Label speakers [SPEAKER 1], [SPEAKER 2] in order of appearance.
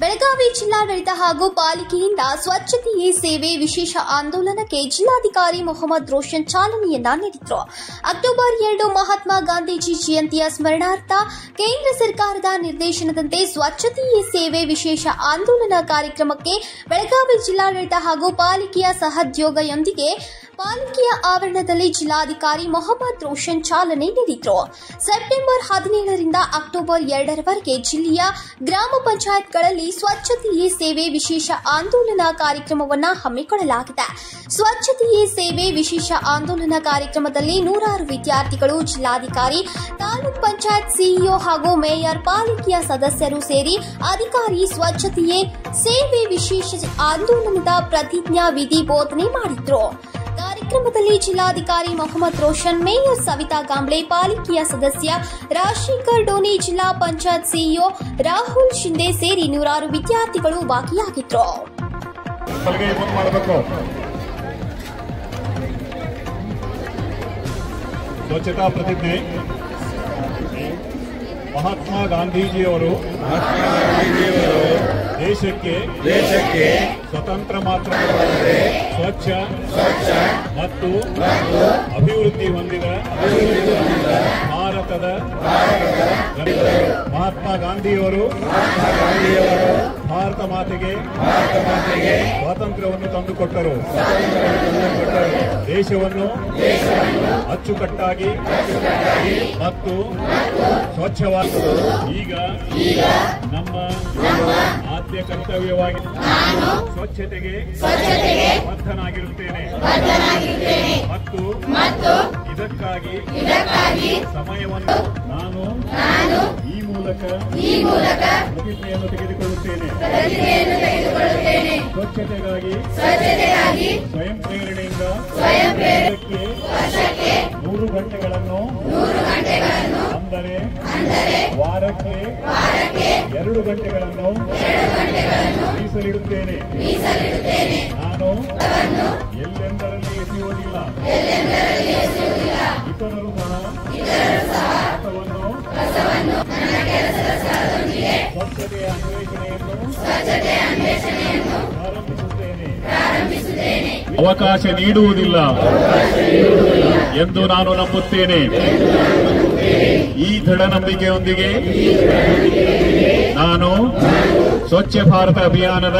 [SPEAKER 1] ಬೆಳಗಾವಿ ಜಿಲ್ಲಾಡಳಿತ ಹಾಗೂ ಪಾಲಿಕೆಯಿಂದ ಸ್ವಚ್ಛತೆಯೇ ಸೇವೆ, ವಿಶೇಷ ಆಂದೋಲನಕ್ಕೆ ಜಿಲ್ಲಾಧಿಕಾರಿ ಮೊಹಮ್ಮದ್ ರೋಷನ್ ಚಾಲನೆಯನ್ನ ನೀಡಿದ್ರು. ಅಕ್ಟೋಬರ್ ಎರಡು ಮಹಾತ್ಮ ಗಾಂಧೀಜಿ ಜಯಂತಿಯ ಸ್ಮರಣಾರ್ಥ ಕೇಂದ್ರ ಸರ್ಕಾರದ ನಿರ್ದೇಶನದಂತೆ ಸ್ವಚ್ಛತೆಯೇ ಸೇವೆ, ವಿಶೇಷ ಆಂದೋಲನ ಕಾರ್ಯಕ್ರಮಕ್ಕೆ ಬೆಳಗಾವಿ ಜಿಲ್ಲಾಡಳಿತ ಹಾಗೂ ಪಾಲಿಕೆಯ ಸಹೋದ್ಯೋಗದೊಂದಿಗೆ ಪಾಲಿಕೆಯ ಆವರಣದಲ್ಲಿ ಜಿಲ್ಲಾಧಿಕಾರಿ ಮೊಹಮ್ಮದ್ ರೋಷನ್ ಚಾಲನೆ ನೀಡಿದ್ರು. ಸೆಪ್ಟೆಂಬರ್ ಹದಿನೇಳರಿಂದ ಅಕ್ಟೋಬರ್ ಎರಡರವರೆಗೆ ಜಿಲ್ಲೆಯ ಗ್ರಾಮ ಪಂಚಾಯತ್ಗಳಲ್ಲಿ ಸ್ವಚ್ಛತೆಯೇ ಸೇವೆ ವಿಶೇಷ ಆಂದೋಲನ ಕಾರ್ಯಕ್ರಮವನ್ನು ಹಮ್ಮಿಕೊಳ್ಳಲಾಗಿದೆ. ಸ್ವಚ್ಛತೆಯೇ ಸೇವೆ ವಿಶೇಷ ಆಂದೋಲನ ಕಾರ್ಯಕ್ರಮದಲ್ಲಿ ನೂರಾರು ವಿದ್ಯಾರ್ಥಿಗಳು, ಜಿಲ್ಲಾಧಿಕಾರಿ, ತಾಲೂಕ್ ಪಂಚಾಯತ್ ಸಿಇಒ ಹಾಗೂ ಮೇಯರ್, ಪಾಲಿಕೆಯ ಸದಸ್ಯರು ಸೇರಿ ಅಧಿಕಾರಿ ಸ್ವಚ್ಛತೆಯೇ ಸೇವೆ ವಿಶೇಷ ಆಂದೋಲನದ ಪ್ರತಿಜ್ಞಾ ವಿಧಿ ಬೋಧನೆ ಮಾಡಿದ್ರು. ಕಾರ್ಯಕ್ರಮದಲ್ಲಿ ಜಿಲ್ಲಾಧಿಕಾರಿ ಮೊಹಮ್ಮದ್ ರೋಷನ್ ಮೇಯರ್ ಸವಿತಾ ಗಾಂಬ್ಳೆ ಪಾಲಿಕೆಯ ಸದಸ್ಯ ರಾಜಶೇಖರ್ ಡೋನಿ ಜಿಲ್ಲಾ ಪಂಚಾಯತ್ ಸಿಇಒ ರಾಹುಲ್ ಶಿಂದೆ ಸೇರಿ ನೂರಾರು ವಿದ್ಯಾರ್ಥಿಗಳು ಭಾಗಿಯಾಗಿದ್ರು.
[SPEAKER 2] ಸಲಿಗೆ ಮುಂದೆ ಮಾಡಬೇಕು ಸ್ವಚ್ಛತಾ ಪ್ರತಿಜ್ಞೆ. ಮಹಾತ್ಮ ಗಾಂಧೀಜಿಯವರು ದೇಶಕ್ಕೆ
[SPEAKER 3] ದೇಶಕ್ಕೆ
[SPEAKER 2] ಸ್ವತಂತ್ರ ಮಾತ್ರ. ಸ್ವಚ್ಛ ಮತ್ತು ಅಭಿವೃದ್ಧಿ ಹೊಂದಿದ ಭಾರತದ ಮಹಾತ್ಮ ಗಾಂಧಿಯವರು ಭಾರತ ಮಾತೆಗೆ ಸ್ವಾತಂತ್ರ್ಯವನ್ನು ತಂದುಕೊಟ್ಟರು. ದೇಶವನ್ನು ಅಚ್ಚುಕಟ್ಟಾಗಿ ಮತ್ತು ಸ್ವಚ್ಛವಾಗಿ ಈಗ ನಮ್ಮ ಆದ್ಯ ಕರ್ತವ್ಯವಾಗಿ ಸ್ವಚ್ಛತೆಗೆ ಬದ್ಧನಾಗಿರುತ್ತೇನೆ. ಮತ್ತು ಇದಕ್ಕಾಗಿ ಸಮಯವನ್ನು ನಾನು ನಾನು ಈ ಮೂಲಕ ಪ್ರತಿಜ್ಞೆಯನ್ನು ತೆಗೆದುಕೊಳ್ಳುತ್ತೇನೆ. ಸ್ವಚ್ಛತೆಗಾಗಿ ಸ್ವಯಂ ಪ್ರೇರಣೆಯಿಂದ ವರ್ಷಕ್ಕೆ ನೂರು ಗಂಟೆಗಳನ್ನು ಅಂದರೆ ವಾರಕ್ಕೆ ಎರಡು ಗಂಟೆಗಳನ್ನು ಮೀಸಲಿಡುತ್ತೇನೆ. ನಾನು ಎಲ್ಲೆಂದರಲ್ಲಿ ಎಸೆಯುವುದಿಲ್ಲ ಇತರರು ಸಹ ಸ್ವಚ್ಛತೆಯ ಅನ್ವೇಷಣೆಯನ್ನು ಪ್ರಾರಂಭಿಸುತ್ತೇನೆ. ಅವಕಾಶ ನೀಡುವುದಿಲ್ಲ ಎಂದು ನಾನು ನಂಬುತ್ತೇನೆ. ಈ ದೃಢ ನಂಬಿಕೆಯೊಂದಿಗೆ ನಾನು ಸ್ವಚ್ಛ ಭಾರತ ಅಭಿಯಾನದ